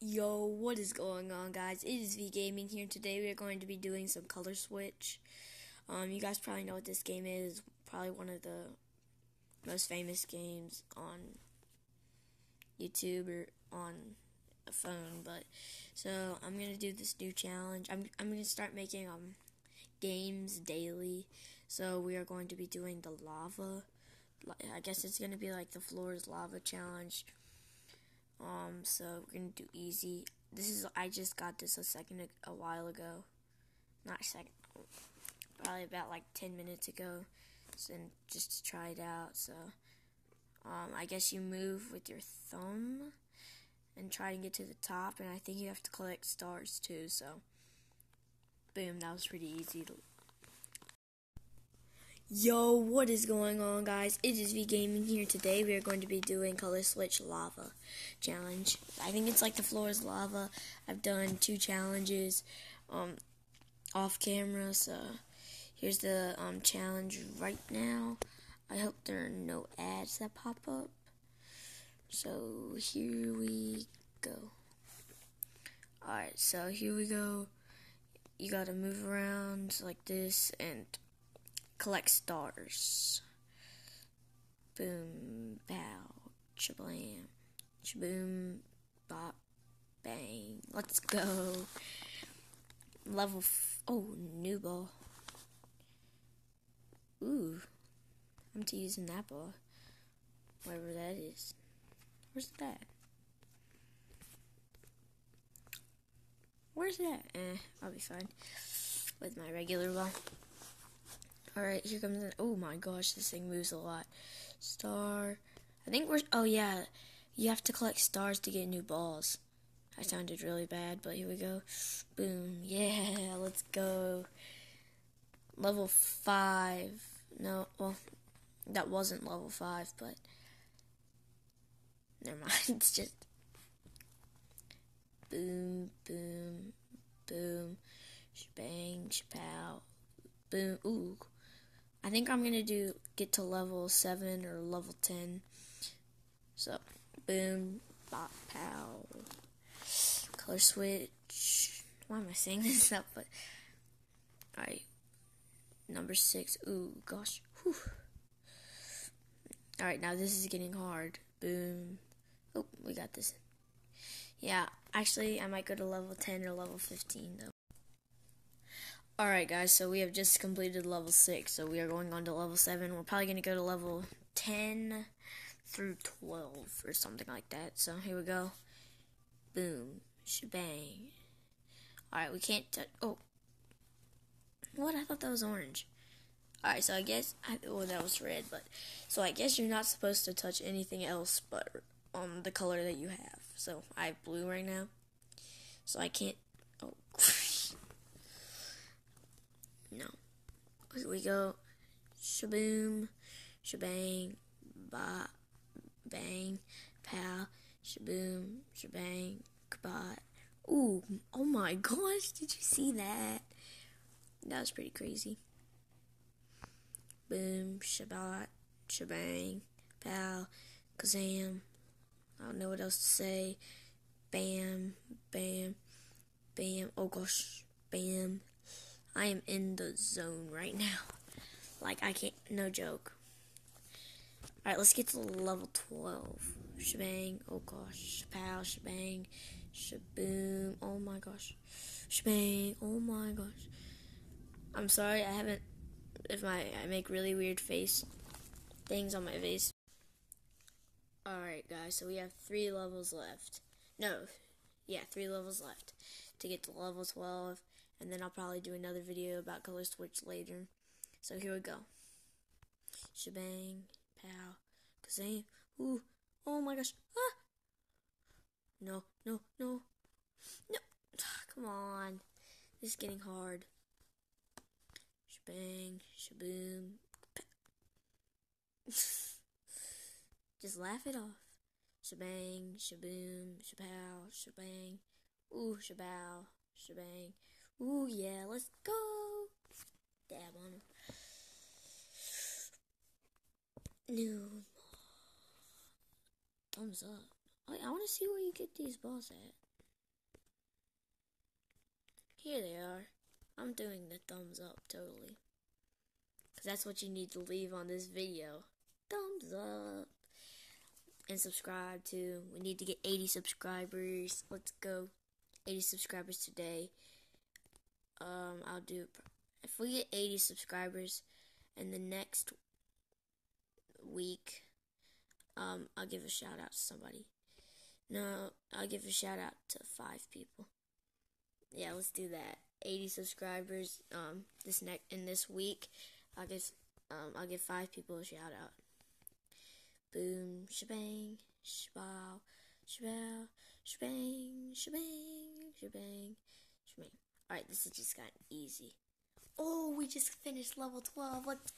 Yo, what is going on, guys? It is V Gaming here. Today we are going to be doing some color switch. Um, you guys probably know what this game is. Probably one of the most famous games on YouTube or on a phone. But so I'm gonna do this new challenge. I'm I'm gonna start making um games daily. So we are going to be doing the lava. I guess it's gonna be like the floor is lava challenge um, so we're gonna do easy. This is I just got this a second a while ago, not second, probably about like ten minutes ago, and just to try it out. So, um, I guess you move with your thumb and try to get to the top, and I think you have to collect stars too. So, boom, that was pretty easy to Yo, what is going on, guys? It is V Gaming here. Today we are going to be doing Color Switch Lava Challenge. I think it's like the floor is lava. I've done two challenges um, off camera, so here's the um, challenge right now. I hope there are no ads that pop up. So here we go. Alright, so here we go. You gotta move around like this and collect stars. Boom, bow, chablam, shaboom, bop, bang. Let's go. Level, f- oh, new ball. Ooh, I'm to using that ball. Whatever that is. Where's that? Where's that? Eh, I'll be fine with my regular ball. Alright, here comes an. Oh my gosh, this thing moves a lot. Star. I think we're. Oh yeah, you have to collect stars to get new balls. I sounded really bad, but here we go. Boom. Yeah, let's go. Level 5. No, well, that wasn't level 5, but. Never mind, it's just. Boom, boom, boom. Shebang, shapow. Boom. Ooh. I think I'm gonna do get to level seven or level ten. So, boom, bop, pow, color switch. Why am I saying this up? But alright, number six. Ooh, gosh. Whew. Alright, now this is getting hard. Boom. Oh, we got this. Yeah, actually, I might go to level 10 or level 15, though. Alright guys, so we have just completed level 6, so we are going on to level 7. We're probably going to go to level 10 through 12 or something like that. So here we go. Boom. Shebang. Alright, we can't touch... Oh. What? I thought that was orange. Alright, so I guess... I, well, that was red, but... So I guess you're not supposed to touch anything else but um, the color that you have. So I have blue right now. So I can't... Oh, No. Here we go. Shaboom, shabang, ba, bang, pow, shaboom, shabang, kabot. Ooh, oh my gosh, did you see that? That was pretty crazy. Boom, shabat, shabang, pow, kazam. I don't know what else to say. Bam, bam, bam. Oh gosh, bam, I am in the zone right now. Like, I can't, no joke. Alright, let's get to level 12. Shebang, oh gosh, pow, shebang, shaboom, oh my gosh, shebang, oh my gosh. I'm sorry, I haven't, if my, I make really weird face things on my face. Alright, guys, so we have three levels left. No, yeah, three levels left to get to level 12 and then I'll probably do another video about color switch later. So here we go. Shebang, pow, kazam, ooh, oh my gosh, ah! No, no, no, no, come on, this is getting hard. Shebang, shaboom, just laugh it off. Shebang, shaboom, shapow, shebang, ooh, shabow, shebang. Ooh, yeah, let's go. Dab on him. Thumbs up. I, I want to see where you get these balls at. Here they are. I'm doing the thumbs up totally. Because that's what you need to leave on this video. Thumbs up. And subscribe too. We need to get 80 subscribers. Let's go. 80 subscribers today. Um, I'll do. If we get 80 subscribers in the next week, um, I'll give a shout out to somebody. No, I'll give a shout out to five people. Yeah, let's do that. 80 subscribers um this next in this week. I'll give um I'll give five people a shout out. Boom, shebang, shabow, shabow, shebang, shebang, shebang, shebang. Alright, this has just gotten easy. Oh, we just finished level 12. Let's